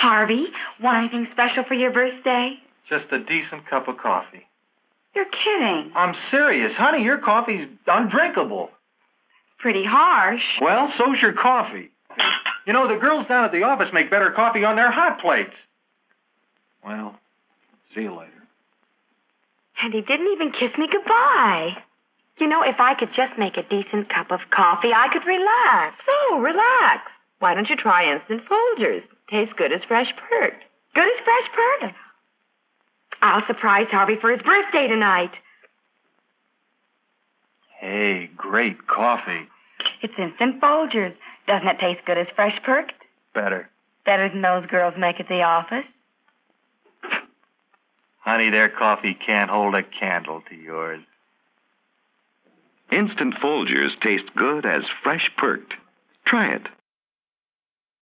Harvey, want anything special for your birthday? Just a decent cup of coffee. You're kidding. I'm serious. Honey, your coffee's undrinkable. Pretty harsh. Well, so's your coffee. You know, the girls down at the office make better coffee on their hot plates. Well, see you later. And he didn't even kiss me goodbye. You know, if I could just make a decent cup of coffee, I could relax. So, relax. Why don't you try Instant Folgers? Tastes good as fresh perked. Good as fresh perked. I'll surprise Harvey for his birthday tonight. Hey, great coffee. It's instant Folgers. Doesn't it taste good as fresh perked? Better. Better than those girls make at the office. Honey, their coffee can't hold a candle to yours. Instant Folgers taste good as fresh perked. Try it.